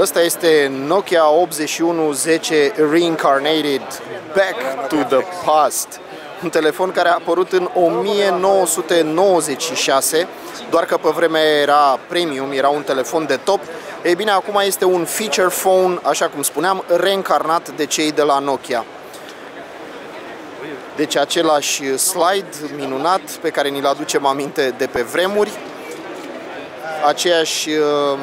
Ăsta este Nokia 8110 Reincarnated Back to the Past. Un telefon care a apărut în 1996, doar că pe vremea era premium, era un telefon de top. Ei bine, acum este un feature phone, așa cum spuneam, reîncarnat de cei de la Nokia. Deci același slide minunat pe care ni-l aducem aminte de pe vremuri, aceeași uh,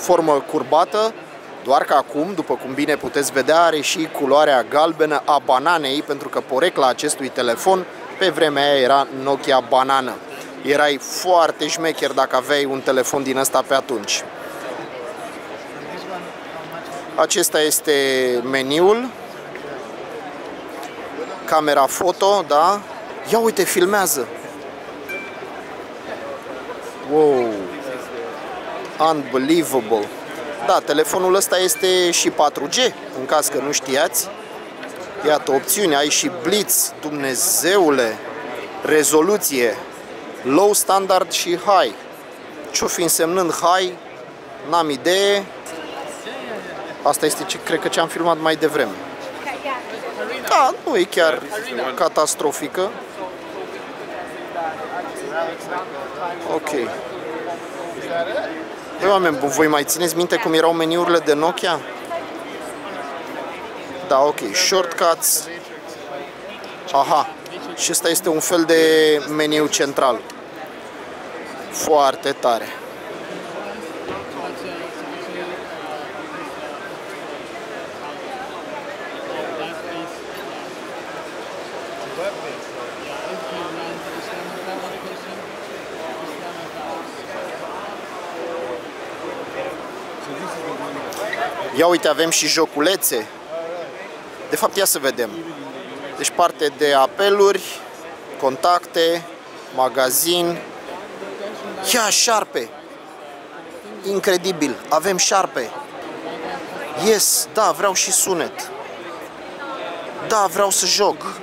formă curbată, doar că acum, după cum bine puteți vedea, are și culoarea galbenă a bananei, pentru că porecla acestui telefon pe vremea aia era Nokia Banană. Erai foarte șmecher dacă aveai un telefon din ăsta pe atunci. Acesta este meniul. Camera foto, da? Ia uite, filmează. Wow. Unbelievable. Da, telefonul ăsta este și 4G, în caz că nu știați. Iată, opțiuni, ai și Blitz, Dumnezeule, rezoluție, low standard și high. Ce-o fi însemnând high, n-am idee. Asta este ce cred că ce am filmat mai devreme. Da, nu e chiar catastrofică. Ok. Băi, oameni voi mai țineți minte cum erau meniurile de Nokia? Da, ok. Shortcuts. Aha. Și ăsta este un fel de meniu central. Foarte tare. Ia uite, avem și joculețe. De fapt, ia să vedem. Deci parte de apeluri, contacte, magazin. Ia, șarpe! Incredibil, avem șarpe. Yes, da, vreau și sunet. Da, vreau să joc.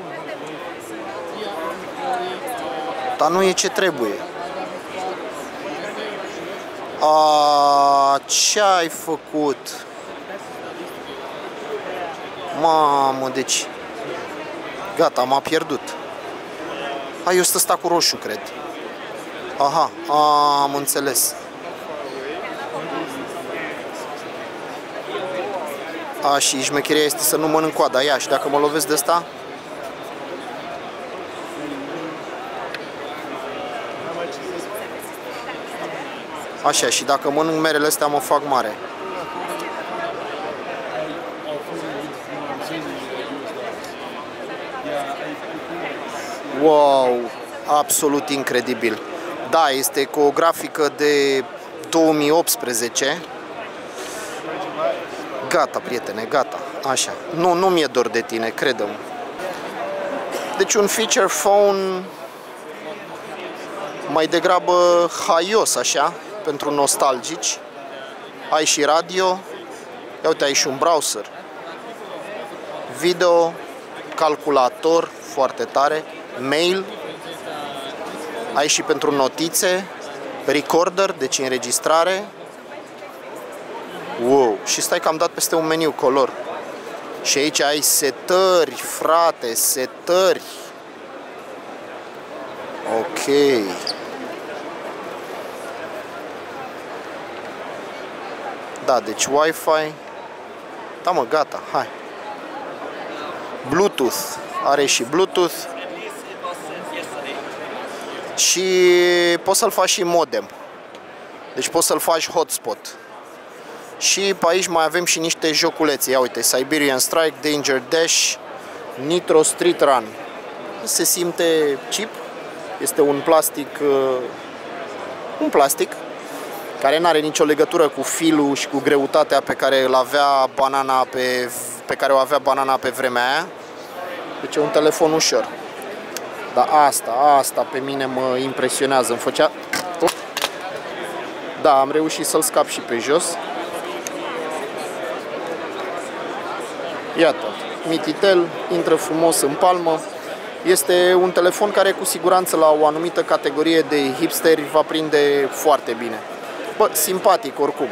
Dar nu e ce trebuie. A, ce ai făcut? Mamă, deci... Gata, m-a pierdut. A, eu stă sta cu roșu, cred. Aha, am înțeles. A, și șmecheria este să nu mănânc coada. Ia, și dacă mă lovesc de asta... Așa, și dacă mănânc merele astea mă fac mare. Wow, absolut incredibil. Da, este cu o grafică de 2018. Gata, prietene, gata. Așa. Nu, nu mi-e dor de tine, credem. Deci un feature phone mai degrabă haios, așa, pentru nostalgici. Ai și radio. Ia uite, ai și un browser. Video, calculator, foarte tare mail, ai și pentru notițe, recorder, deci înregistrare. Wow! Și stai că am dat peste un meniu color. Și aici ai setări, frate, setări. Ok. Da, deci Wi-Fi. Da mă, gata, hai. Bluetooth. Are și Bluetooth și poți să-l faci și modem. Deci poți să-l faci hotspot. Și pe aici mai avem și niște joculețe. Ia uite, Siberian Strike, Danger Dash, Nitro Street Run. Se simte chip. Este un plastic uh, un plastic care nu are nicio legătură cu filul și cu greutatea pe care îl avea banana pe, pe care o avea banana pe vremea aia. Deci e un telefon ușor. Dar asta, asta pe mine mă impresionează. Îmi făcea... Da, am reușit să-l scap și pe jos. Iată, mititel, intră frumos în palmă. Este un telefon care cu siguranță la o anumită categorie de hipsteri va prinde foarte bine. Bă, simpatic oricum.